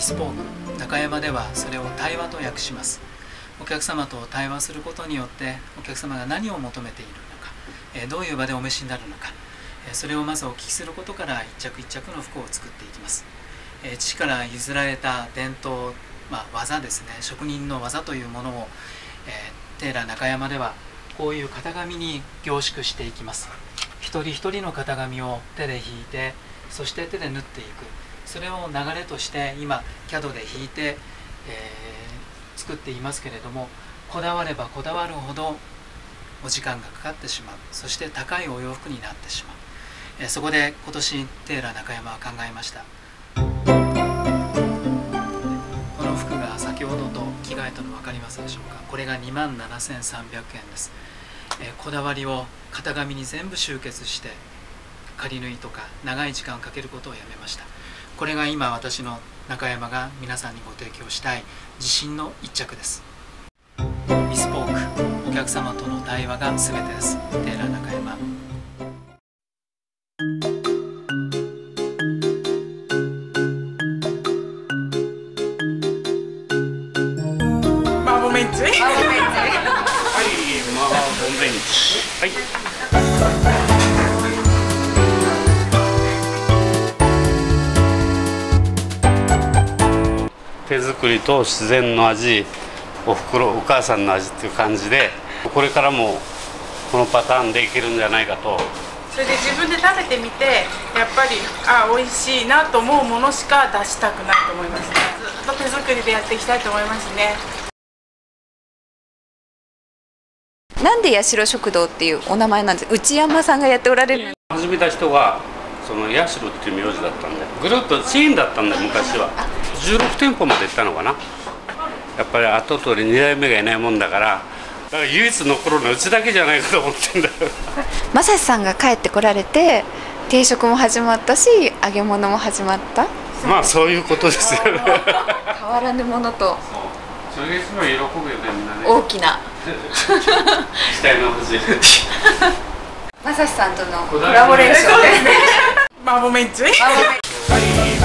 ですミスポーク中山ではそれを対話と訳します。お客様と対話することによってお客様が何を求めているのかどういう場でお召しになるのかそれをまずお聞きすることから一着一着の服を作っていきます。父から譲られた伝統、まあ、技ですね職人の技というものを、えテーラ中山ではこういう型紙に凝縮していきます。一人一人の型紙を手で引いてそして手で縫っていく。それを流れとして今 CAD で引いて、えー、作っていますけれどもこだわればこだわるほどお時間がかかってしまう。そして高いお洋服になってしまう、えー、そこで今年テーラー中山は考えました。この服が先ほどと着替えたの分かりますでしょうか？これが2万7300円です。えこだわりを型紙に全部集結して仮縫いとか長い時間かけることをやめました。これが今私の中山が皆さんにご提供したい自信の一着です。ミスポークお客様との対話が全てです。テーラー中山手作りと自然の味おふくろお母さんの味っていう感じでこれからもこのパターンでいけるんじゃないかと。それで自分で食べてみてやっぱりあ美味しいなと思うものしか出したくないと思いますね。ずっと手作りでやっていきたいと思いますね。なんで八代食堂っていうお名前なんです？内山さんがやっておられる。始めた人がその八代っていう名字だったんでぐるっとチェーンだったんだよ昔は。16店舗まで行ったのかな。やっぱり後取り2代目がいないもんだからだから唯一残るのはうちだけじゃないかと思ってんだよ。正志さんが帰ってこられて定食も始まったし揚げ物も始まった。まあそういうことですよね。変わらぬものと。それが一番喜ぶよねみんなね。大きな。期待の星。正志さんとのコラボレーションでマー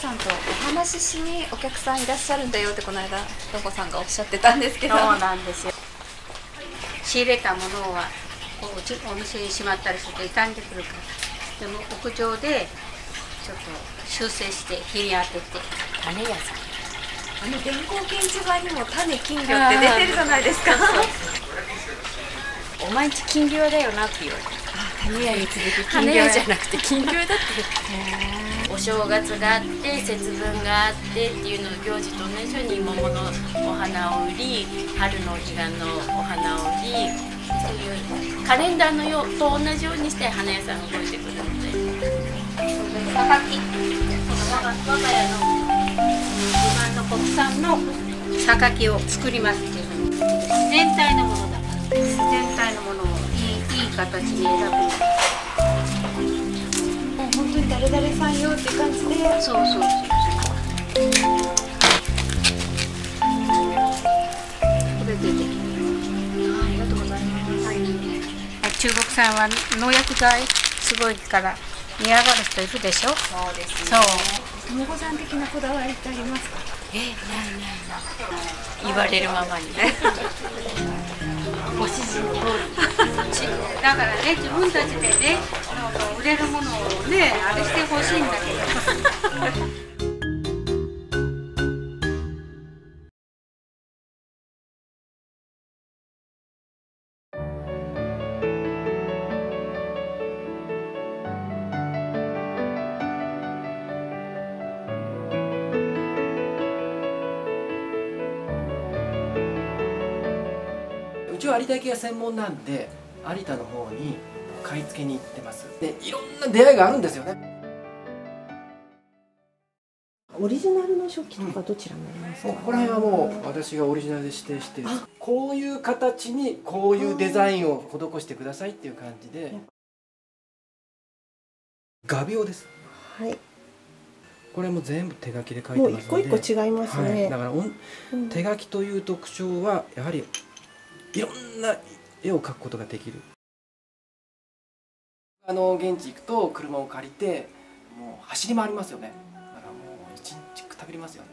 さんとお話ししにお客さんいらっしゃるんだよってこの間どこさんがおっしゃってたんですけど。そうなんですよ。仕入れたものはこうお店にしまったりすると傷んでくるから。でも屋上でちょっと修正して日に当てて。種屋さん。あの電光掲示板にも種金魚って出てるじゃないですか。お前んち金魚屋だよなって言われて。種屋に続き金種魚屋。じゃなくて金魚屋だって。お正月があって節分があってっていうのを行事と同じように桃のお花を売り春のお彼岸のお花を売りそういうカレンダーのようと同じようにして花屋さんが動いてくるので。榊我が我が家の自慢の国産の榊を作りますっていうふうに自然体のものだから自然体のものをいいいい形に選ぶ本当に誰々さんよっていう感じで。そうそうそうこれ出てきてありがとうございます、はい、中国産は農薬剤すごいから嫌がる人いるでしょ？そうですそう。ともこさん的なこだわりってありますか？えないないない。言われるままに。ご指示の通り だからね自分たちでね売れるものをねあれしてほしいんだけど。うち有田焼が専門なんで有田の方に買い付けに行ってます。でいろんな出会いがあるんですよね。オリジナルの食器とかどちらになりますか、もうここら辺はもう私がオリジナルで指定してこういう形にこういうデザインを施してくださいっていう感じで。画鋲です。はい。これも全部手書きで書いてますので。一個一個違いますね、はい、だから手書きという特徴はやはりいろんな絵を描くことができるあの現地行くと車を借りてもう走り回りますよね。だからもう一日くたびりますよね。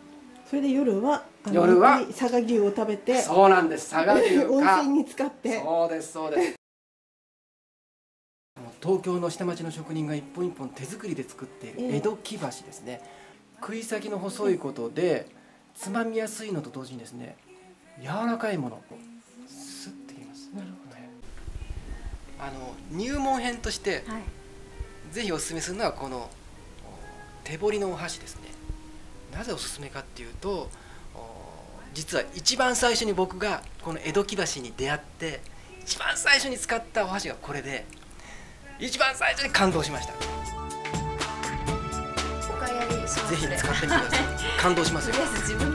それで夜は夜は佐賀牛を食べてそうなんです。佐賀牛 温か泉に浸かって。そうですそうです。東京の下町の職人が一本一本手作りで作っているええ。江戸木橋ですね、食い先の細いことでつまみやすいのと同時にですね柔らかいものあの入門編としてはい。ぜひおすすめするのはこのお手彫りのお箸ですね。なぜおすすめかっていうとお実は一番最初に僕がこの江戸木橋に出会って一番最初に使ったお箸がこれで一番最初に感動しました。お買い上げしますぜひ使ってみてください。感動しますよ。自分